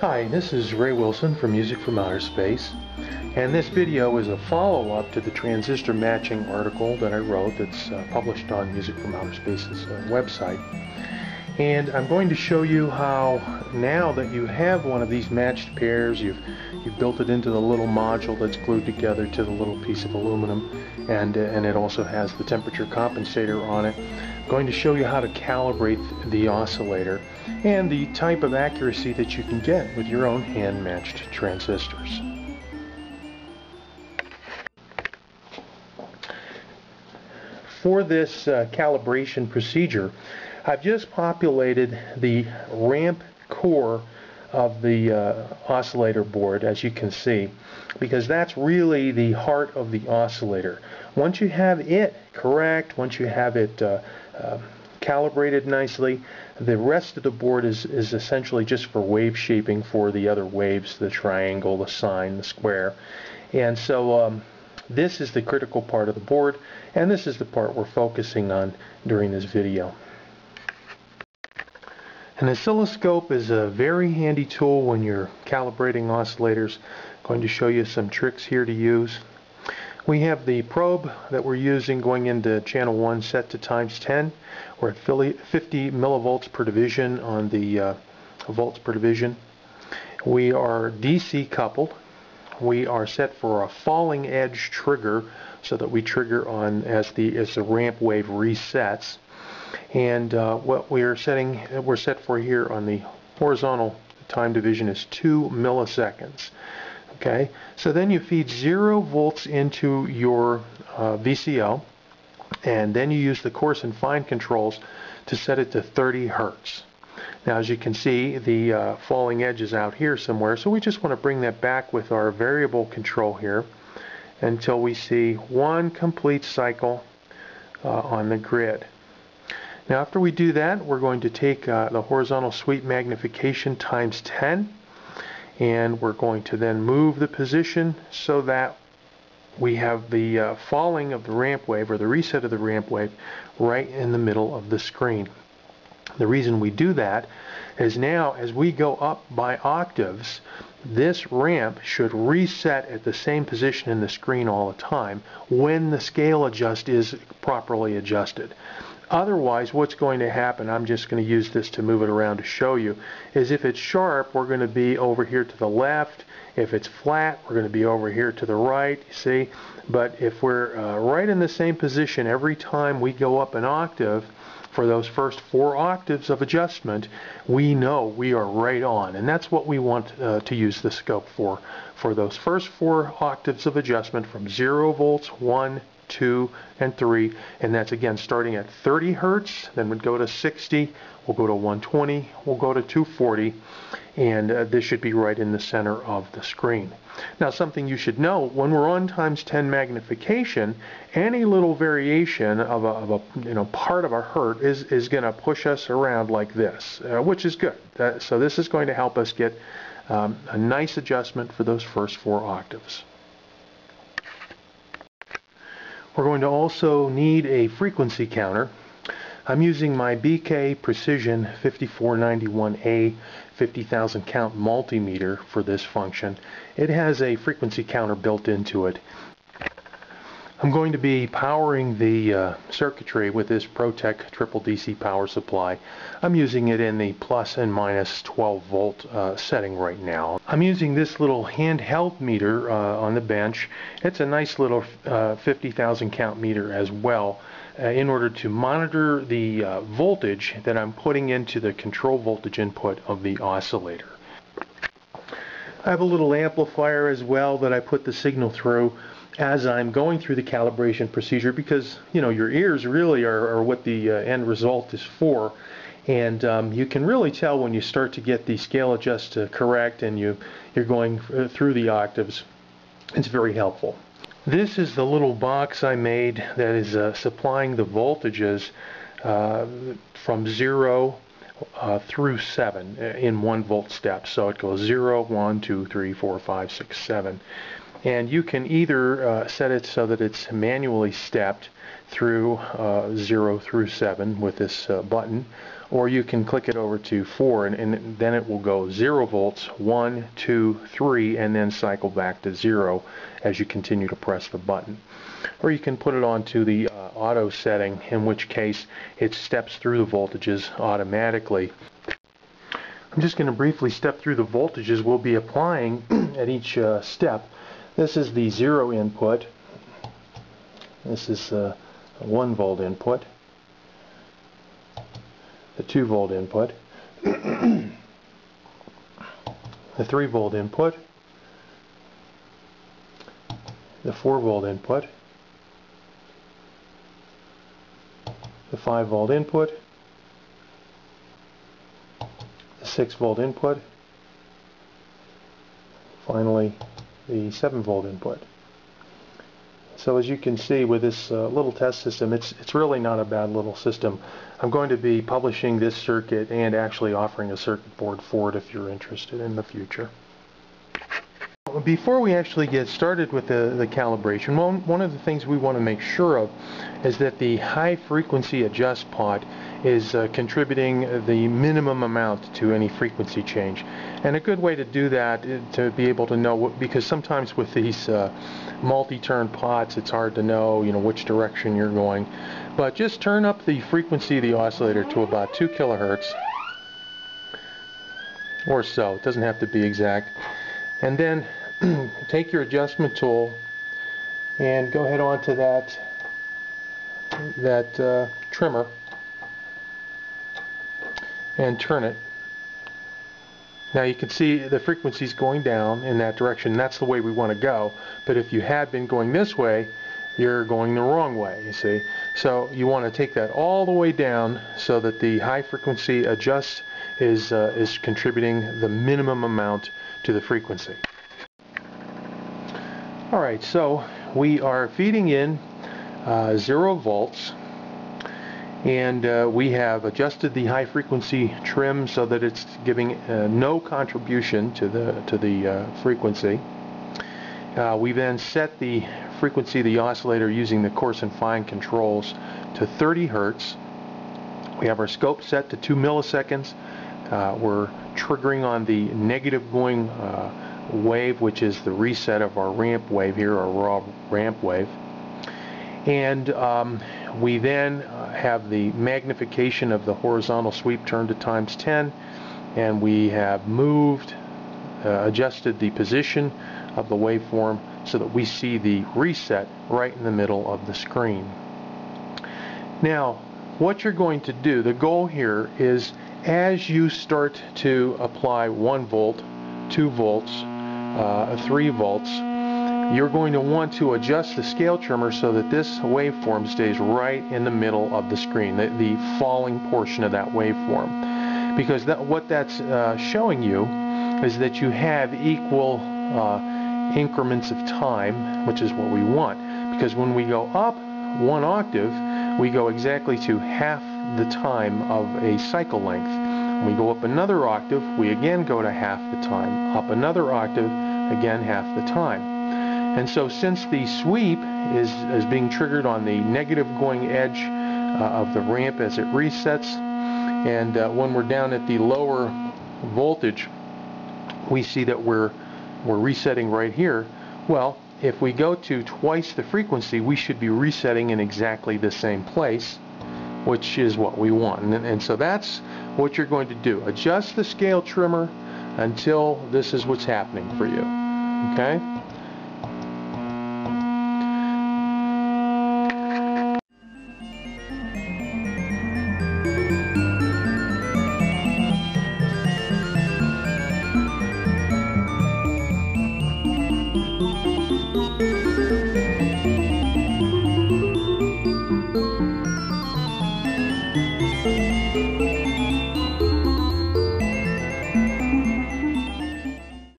Hi, this is Ray Wilson from Music from Outer Space, and this video is a follow-up to the transistor matching article that I wrote that's uh, published on Music from Outer Space's uh, website. And I'm going to show you how now that you have one of these matched pairs, you've, you've built it into the little module that's glued together to the little piece of aluminum, and, uh, and it also has the temperature compensator on it. I'm going to show you how to calibrate the oscillator and the type of accuracy that you can get with your own hand-matched transistors. For this uh, calibration procedure, I've just populated the ramp core of the uh, oscillator board, as you can see, because that's really the heart of the oscillator. Once you have it correct, once you have it uh, uh, calibrated nicely, the rest of the board is, is essentially just for wave shaping for the other waves, the triangle, the sine, the square. And so um, this is the critical part of the board, and this is the part we're focusing on during this video. An oscilloscope is a very handy tool when you're calibrating oscillators. I'm going to show you some tricks here to use. We have the probe that we're using going into channel 1 set to times 10. We're at 50 millivolts per division on the uh, volts per division. We are DC coupled. We are set for a falling edge trigger so that we trigger on as the as the ramp wave resets. And uh, what we are setting, we're set for here on the horizontal time division is 2 milliseconds. Okay, so then you feed 0 volts into your uh, VCO, and then you use the coarse and fine controls to set it to 30 hertz. Now as you can see the uh, falling edge is out here somewhere so we just want to bring that back with our variable control here until we see one complete cycle uh, on the grid. Now after we do that, we're going to take uh, the horizontal sweep magnification times 10 and we're going to then move the position so that we have the uh, falling of the ramp wave or the reset of the ramp wave right in the middle of the screen. The reason we do that is now as we go up by octaves, this ramp should reset at the same position in the screen all the time when the scale adjust is properly adjusted. Otherwise, what's going to happen, I'm just going to use this to move it around to show you, is if it's sharp, we're going to be over here to the left. If it's flat, we're going to be over here to the right, you see. But if we're uh, right in the same position every time we go up an octave, for those first four octaves of adjustment, we know we are right on. And that's what we want uh, to use the scope for. For those first four octaves of adjustment from 0 volts, 1, 2, and 3. And that's again starting at 30 hertz, then we'd go to 60, we'll go to 120, we'll go to 240, and uh, this should be right in the center of the screen. Now something you should know, when we're on times 10 magnification, any little variation of a, of a you know, part of a hertz is, is going to push us around like this, uh, which is good. That, so this is going to help us get um, a nice adjustment for those first four octaves. We're going to also need a frequency counter. I'm using my BK Precision 5491A 50,000 count multimeter for this function. It has a frequency counter built into it I'm going to be powering the uh, circuitry with this ProTech triple DC power supply. I'm using it in the plus and minus 12 volt uh, setting right now. I'm using this little handheld meter uh, on the bench. It's a nice little uh, 50,000 count meter as well uh, in order to monitor the uh, voltage that I'm putting into the control voltage input of the oscillator. I have a little amplifier as well that I put the signal through as I'm going through the calibration procedure because you know your ears really are, are what the uh, end result is for. And um, you can really tell when you start to get the scale adjust to correct and you you're going uh, through the octaves. It's very helpful. This is the little box I made that is uh, supplying the voltages uh, from 0 uh, through 7 uh, in 1 volt steps. So it goes 0, 1, 2, 3, 4, 5, 6, 7 and you can either uh, set it so that it's manually stepped through uh, 0 through 7 with this uh, button or you can click it over to 4 and, and then it will go 0 volts, 1, 2, 3 and then cycle back to 0 as you continue to press the button. Or you can put it onto the uh, auto setting in which case it steps through the voltages automatically. I'm just going to briefly step through the voltages we'll be applying at each uh, step. This is the 0 input. This is a 1 volt input. The 2 volt input, the 3 volt input, the 4 volt input, the 5 volt input, the 6 volt input, finally the 7 volt input. So as you can see with this uh, little test system, it's, it's really not a bad little system. I'm going to be publishing this circuit and actually offering a circuit board for it if you're interested in the future. Before we actually get started with the, the calibration, one, one of the things we want to make sure of is that the high frequency adjust pot is uh, contributing the minimum amount to any frequency change. And a good way to do that is to be able to know, what, because sometimes with these uh, multi-turn pots it's hard to know you know which direction you're going. But just turn up the frequency of the oscillator to about 2 kilohertz or so. It doesn't have to be exact. And then take your adjustment tool and go ahead onto that that uh, trimmer and turn it. Now you can see the frequency is going down in that direction. That's the way we want to go. But if you had been going this way, you're going the wrong way, you see. So you want to take that all the way down so that the high frequency adjust is, uh, is contributing the minimum amount to the frequency. Alright, so we are feeding in uh, zero volts and uh, we have adjusted the high frequency trim so that it's giving uh, no contribution to the to the uh, frequency. Uh, we then set the frequency of the oscillator using the coarse and fine controls to 30 hertz. We have our scope set to 2 milliseconds. Uh, we're triggering on the negative going wave, which is the reset of our ramp wave here, our raw ramp wave. And um, we then uh, have the magnification of the horizontal sweep turned to times 10, and we have moved, uh, adjusted the position of the waveform so that we see the reset right in the middle of the screen. Now, what you're going to do, the goal here is as you start to apply 1 volt, 2 volts, uh, 3 volts, you're going to want to adjust the scale trimmer so that this waveform stays right in the middle of the screen, the, the falling portion of that waveform. Because that, what that's uh, showing you is that you have equal uh, increments of time, which is what we want. Because when we go up one octave, we go exactly to half the time of a cycle length. When we go up another octave, we again go to half the time. Up another octave, again half the time. And so since the sweep is, is being triggered on the negative going edge uh, of the ramp as it resets, and uh, when we're down at the lower voltage, we see that we're, we're resetting right here. Well, if we go to twice the frequency, we should be resetting in exactly the same place, which is what we want. And, and so that's what you're going to do. Adjust the scale trimmer until this is what's happening for you. Okay?